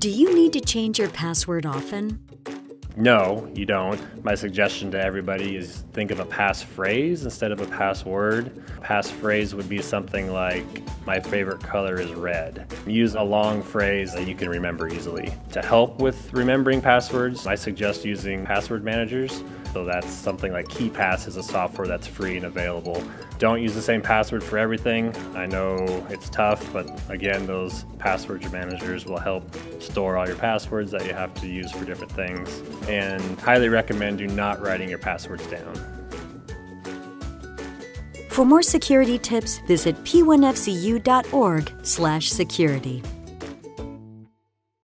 to change your password often? No, you don't. My suggestion to everybody is think of a passphrase instead of a password. Passphrase would be something like, my favorite color is red. Use a long phrase that you can remember easily. To help with remembering passwords, I suggest using password managers. So that's something like KeePass is a software that's free and available. Don't use the same password for everything. I know it's tough, but again, those password managers will help store all your passwords that you have to use for different things. And highly recommend do not writing your passwords down. For more security tips, visit p1fcu.org/security.